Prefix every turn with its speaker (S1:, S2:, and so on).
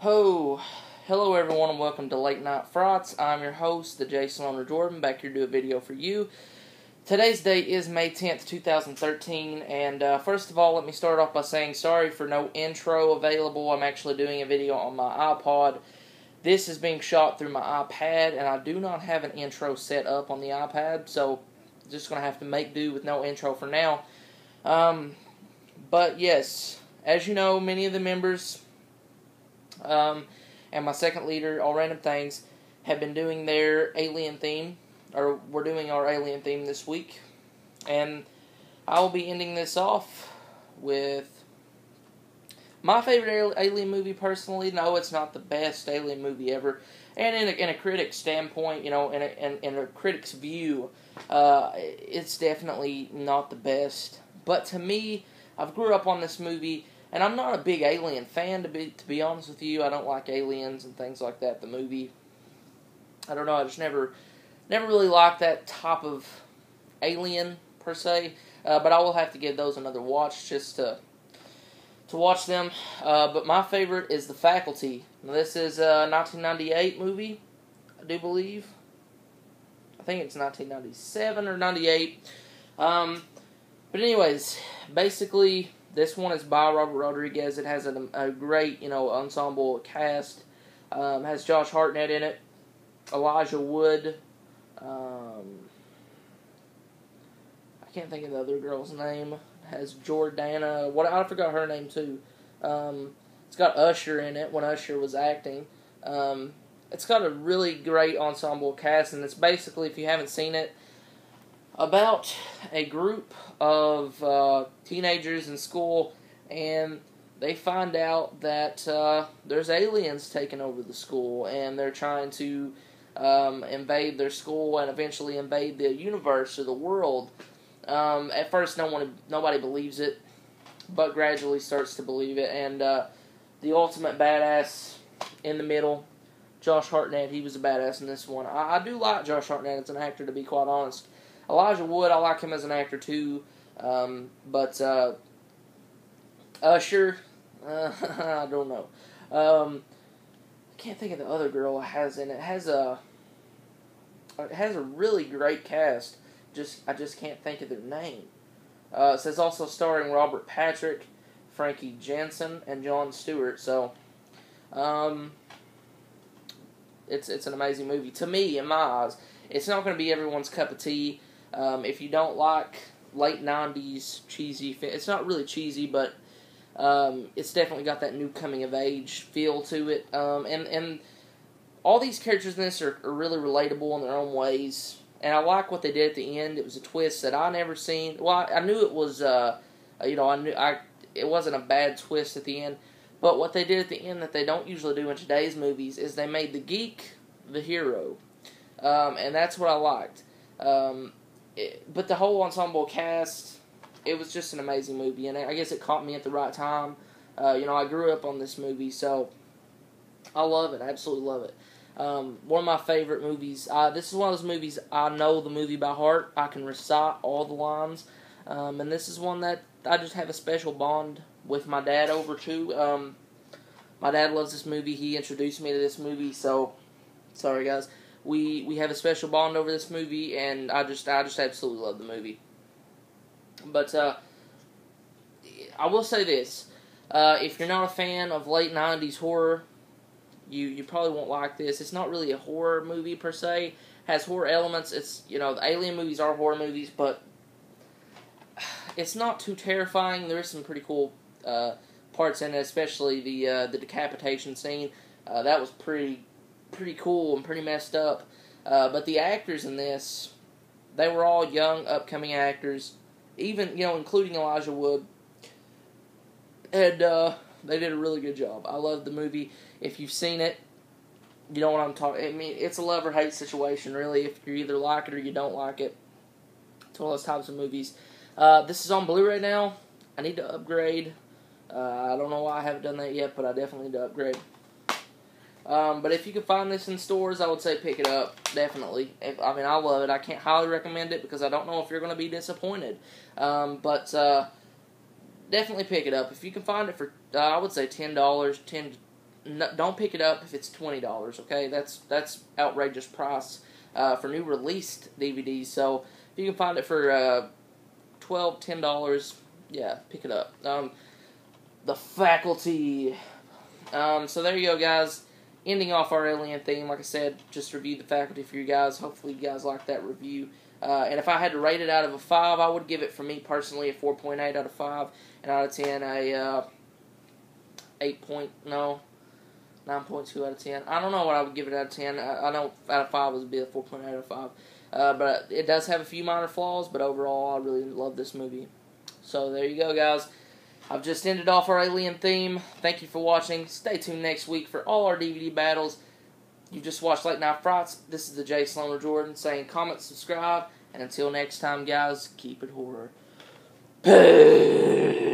S1: Ho, hello everyone, and welcome to Late Night Frights. I'm your host, the Jason Loner Jordan, back here to do a video for you. Today's date is May 10th, 2013, and uh, first of all, let me start off by saying sorry for no intro available. I'm actually doing a video on my iPod. This is being shot through my iPad, and I do not have an intro set up on the iPad, so just going to have to make do with no intro for now. Um, but yes, as you know, many of the members um, and my second leader, All Random Things, have been doing their alien theme, or we're doing our alien theme this week. And I will be ending this off with my favorite alien movie personally. No, it's not the best alien movie ever. And in a, in a critic's standpoint, you know, in a, in, in a critic's view, uh, it's definitely not the best. But to me, I've grew up on this movie and I'm not a big Alien fan to be to be honest with you. I don't like aliens and things like that. The movie, I don't know. I just never, never really liked that type of alien per se. Uh, but I will have to give those another watch just to to watch them. Uh, but my favorite is The Faculty. Now, this is a 1998 movie, I do believe. I think it's 1997 or 98. Um, but anyways, basically this one is by Robert Rodriguez. It has a, a great, you know, ensemble cast. Um, has Josh Hartnett in it, Elijah Wood. Um, I can't think of the other girl's name. Has Jordana. What I forgot her name too. Um, it's got Usher in it when Usher was acting. Um, it's got a really great ensemble cast, and it's basically, if you haven't seen it, about a group of uh, teenagers in school, and they find out that uh, there's aliens taking over the school, and they're trying to um, invade their school and eventually invade the universe or the world. Um, at first, no one, nobody believes it, but gradually starts to believe it, and uh, the ultimate badass in the middle. Josh Hartnett, he was a badass in this one. I, I do like Josh Hartnett as an actor, to be quite honest. Elijah Wood, I like him as an actor too, um, but uh, Usher, uh, I don't know. Um, I can't think of the other girl it has in it. Has a it has a really great cast. Just I just can't think of their name. Uh, it says also starring Robert Patrick, Frankie Janssen, and Jon Stewart. So, um, it's it's an amazing movie to me in my eyes. It's not going to be everyone's cup of tea. Um, if you don't like late '90s cheesy, it's not really cheesy, but um, it's definitely got that new coming of age feel to it. Um, and and all these characters in this are, are, really relatable in their own ways. And I like what they did at the end. It was a twist that I never seen. Well, I, I knew it was, uh, you know, I knew I it wasn't a bad twist at the end. But what they did at the end that they don't usually do in today's movies is they made the geek the hero, um, and that's what I liked. Um, but the whole ensemble cast, it was just an amazing movie, and I guess it caught me at the right time. Uh, you know, I grew up on this movie, so I love it. I absolutely love it. Um, one of my favorite movies. Uh, this is one of those movies I know the movie by heart. I can recite all the lines, um, and this is one that I just have a special bond with my dad over too. Um, my dad loves this movie. He introduced me to this movie, so sorry guys we we have a special bond over this movie, and I just I just absolutely love the movie. But uh, I will say this: uh, if you're not a fan of late '90s horror, you you probably won't like this. It's not really a horror movie per se. It has horror elements. It's you know the alien movies are horror movies, but it's not too terrifying. There's some pretty cool uh, parts in it, especially the uh, the decapitation scene. Uh, that was pretty pretty cool and pretty messed up. Uh, but the actors in this, they were all young, upcoming actors, even you know, including Elijah Wood, and uh, they did a really good job. I love the movie. If you've seen it, you know what I'm talking. I mean, it's a love or hate situation, really. If you either like it or you don't like it, it's one of those types of movies. Uh, this is on Blu-ray now. I need to upgrade. Uh, I don't know why I haven't done that yet, but I definitely need to upgrade. Um, but if you can find this in stores, I would say pick it up. Definitely. If, I mean, I love it. I can't highly recommend it because I don't know if you're going to be disappointed. Um, but uh, definitely pick it up if you can find it for. Uh, I would say ten dollars, ten no, don't pick it up if it's twenty dollars. Okay, that's that's outrageous price uh, for new released DVDs. So if you can find it for uh, twelve, ten dollars, yeah, pick it up. Um, the faculty. Um, so there you go, guys. Ending off our alien theme, like I said, just reviewed the faculty for you guys. Hopefully, you guys like that review. Uh, and if I had to rate it out of a five, I would give it for me personally a four point eight out of five, and out of ten a uh, eight point no, nine point two out of ten. I don't know what I would give it out of ten. I, I know out of five would be a four point eight out of five, uh, but it does have a few minor flaws. But overall, I really love this movie. So there you go, guys. I've just ended off our alien theme. Thank you for watching. Stay tuned next week for all our DVD battles. You just watched Late Night Frights. This is the Jay Sloaner Jordan saying comment, subscribe, and until next time, guys, keep it horror. Peace.